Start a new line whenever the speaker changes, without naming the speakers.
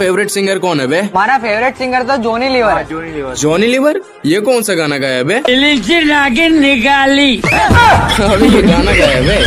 Favourite singer कौन है बे?
हमारा फेवरेट सिंगर तो जोनी लीवर है।
जोनी लीवर ये कौन सा गाना गाया बे?
निकाली
अभी ये गाना गाया बे।